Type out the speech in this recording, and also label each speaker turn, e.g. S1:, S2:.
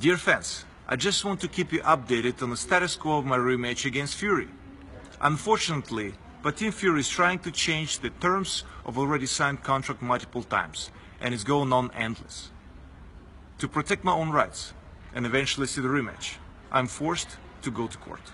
S1: Dear fans, I just want to keep you updated on the status quo of my rematch against Fury. Unfortunately, Peter Fury is trying to change the terms of already signed contract multiple times, and it's going on endless. To protect my own rights and eventually see the rematch, I'm forced to go to court.